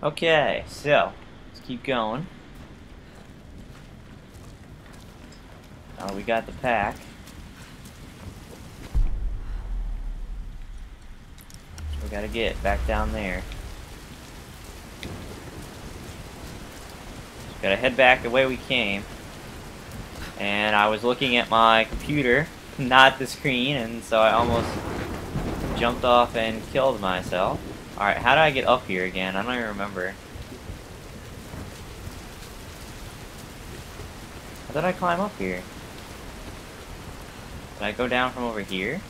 Okay, so let's keep going. Uh, we got the pack. We gotta get back down there. Gotta head back the way we came. And I was looking at my computer, not the screen, and so I almost jumped off and killed myself. Alright, how do I get up here again? I don't even remember. How did I climb up here? Did I go down from over here?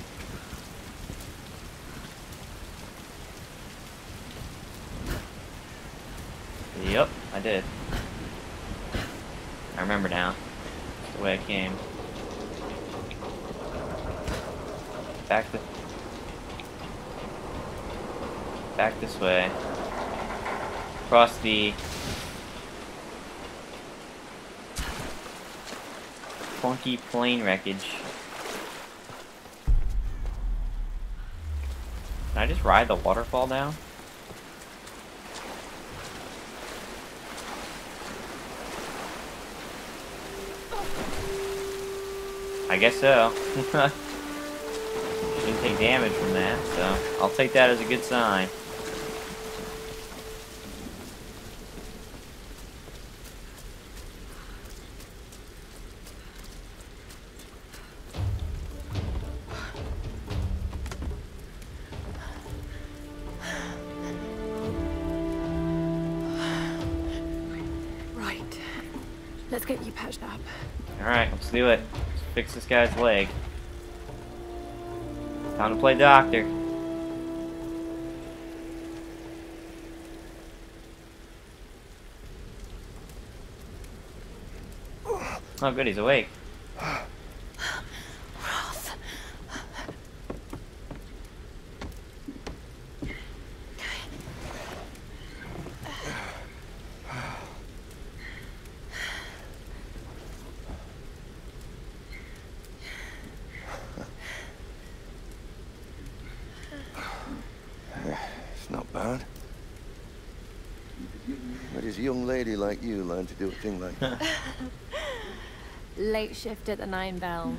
Yep, I did. I remember now. The way I came. Back to back this way. Across the funky plane wreckage. Can I just ride the waterfall down? I guess so. Shouldn't take damage from that, so I'll take that as a good sign. Let's get you patched up. Alright, let's do it. Let's fix this guy's leg. Time to play doctor. Oh good, he's awake. Roth. It's not bad. Where does a young lady like you learn to do a thing like that? Late shift at the Nine Bells.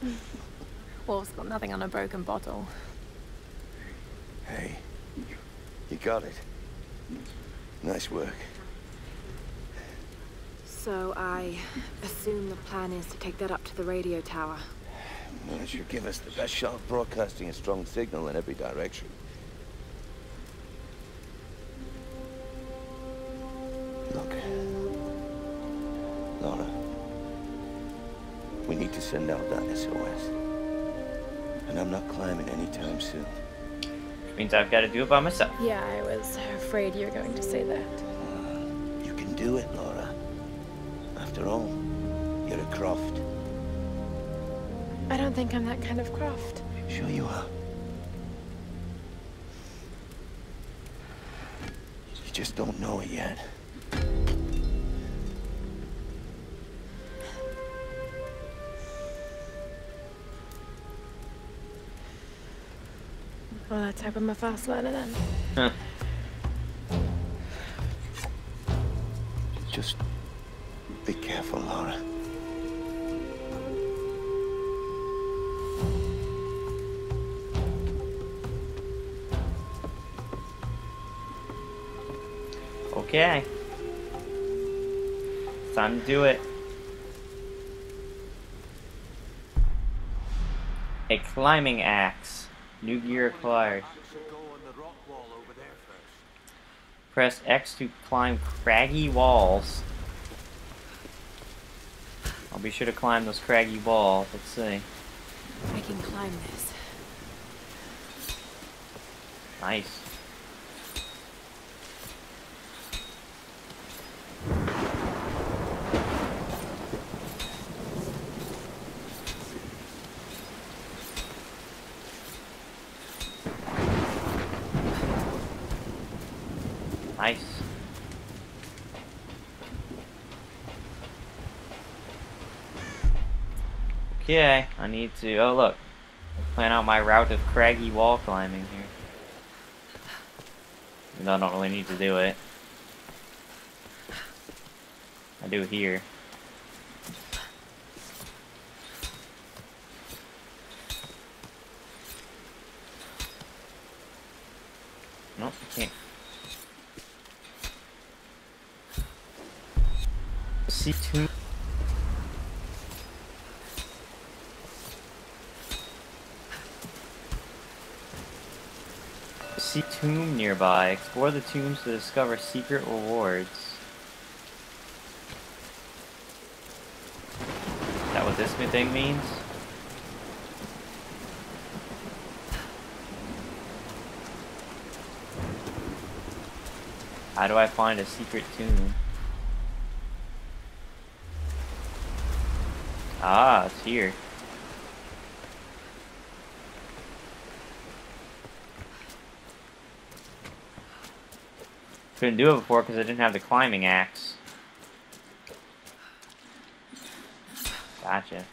Wolf's got nothing on a broken bottle. hey, you got it. Nice work. So I assume the plan is to take that up to the radio tower. Well, it should give us the best shot of broadcasting a strong signal in every direction. Send out that SOS. And I'm not climbing anytime soon. Which means I've got to do it by myself. Yeah, I was afraid you were going to say that. Uh, you can do it, Lara. After all, you're a Croft. I don't think I'm that kind of Croft. Sure you are. You just don't know it yet. Well, let's hope I'm a fast learner then. Huh. Just be careful, Lara. Okay. Time to do it. A climbing axe. New gear acquired. Press X to climb craggy walls. I'll be sure to climb those craggy walls. Let's see. I can climb this. Nice. Nice. Okay, I need to. Oh, look. Plan out my route of craggy wall climbing here. Though I don't really need to do it. I do here. Nope, can't. See two. See tomb nearby. Explore the tombs to discover secret rewards. Is that what this thing means? How do I find a secret tomb? Ah, it's here. Couldn't do it before because I didn't have the climbing axe. Gotcha.